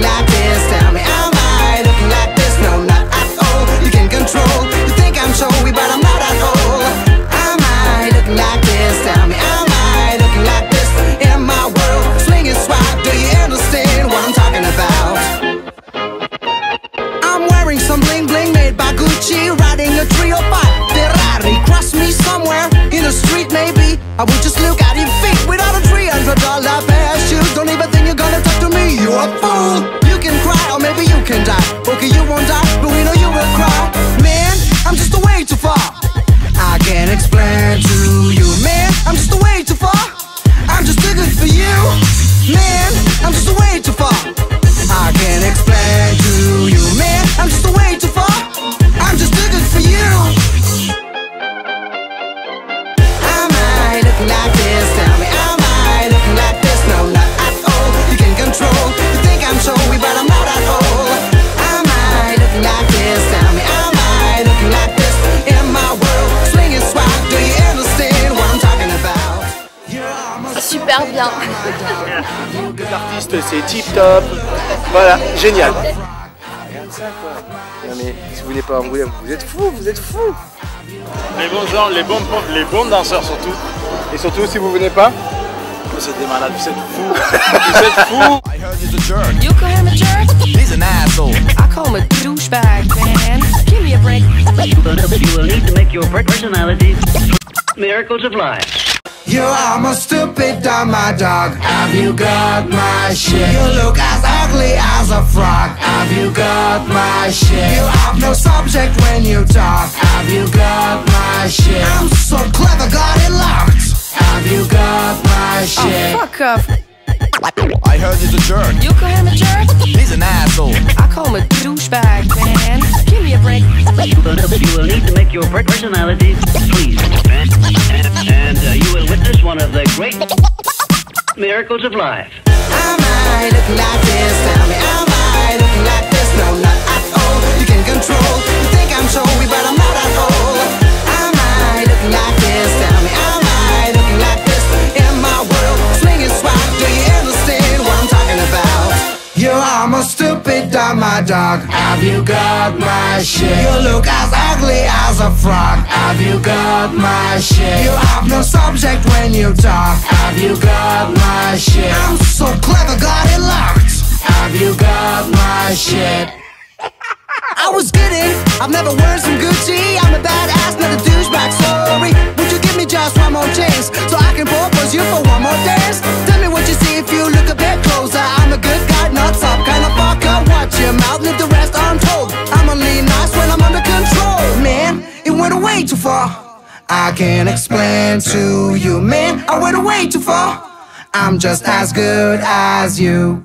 like this? Tell me, am I looking like this? No, not at all. You can control. You think I'm showy, but I'm not at all. Am I looking like this? Tell me, am I looking like this? In my world, swing and swipe. Do you understand what I'm talking about? I'm wearing some bling bling made by Gucci. I would just look at your feet without a $300 Super bien. Les artistes, c'est tip top. Voilà, génial. Regarde ça quoi. Non mais si vous n'êtes pas Angoulême, vous êtes fous, vous êtes fous. Les bons gens, les bons, les bons danseurs surtout. Et surtout si vous venez pas, Vous êtes des malades, vous êtes fous. vous êtes fous. You call him a jerk? He's an asshole. I call him a douchebag, man. Give me a break. You will need to make your personality miracles of life. You are my stupid dumb my dog. Have you got my shit? You look as ugly as a frog. Have you got my shit? You have no subject when you talk. Have you got my shit? I'm so clever, got it locked. Have you got my oh, shit? Oh, fuck off. I heard he's a jerk. You call him a jerk? He's an asshole. I call him a douchebag, man. Give me a break. You will, need to make your personality pleasing. And, and, and uh, you will witness one of the great miracles of life. Am I looking like this? Tell me, am I my dog. Have you got my shit? You look as ugly as a frog. Have you got my shit? You have no subject when you talk. Have you got my shit? I'm so clever, got it locked. Have you got my shit? I was kidding, I've never worn some Gucci I'm a badass, not a douchebag, sorry Would you give me just one more chance So I can propose you for one more dance way too far. I can't explain to you, man. I went way too far. I'm just as good as you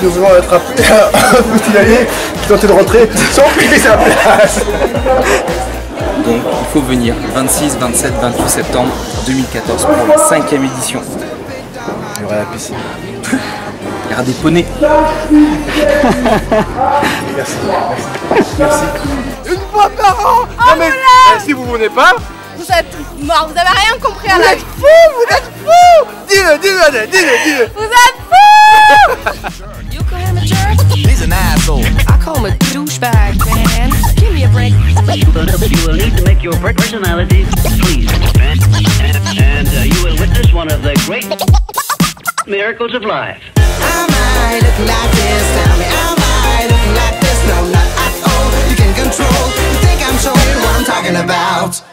ils devront attraper un petit allié qui tentait de rentrer sans priver sa place. Donc il faut venir 26, 27, 28 septembre 2014 pour la cinquième édition. Il y aura la piscine. Il y aura des poneys. Merci, merci. Merci. Une fois par an Non mais si vous venez pas, Vous êtes morts, vous avez rien compris à vous la êtes fous, vous êtes fous Dis-le, dis-le, dis-le, dis-le Vous êtes fous asshole. I call him a douchebag, man. Give me a break. You will need to make your personality please. And, and, and uh, you will witness one of the great miracles of life. Am I looking like this? Tell me, am I looking like this? No, not at all. You can control. You think I'm showing what I'm talking about.